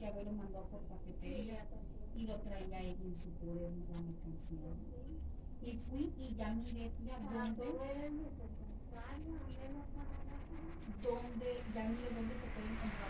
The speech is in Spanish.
que Abel lo mandó por paquetería y lo traía ella en su poder la mercancía. Y fui y ya miré tía dónde, dónde, ya miré dónde se pueden comprar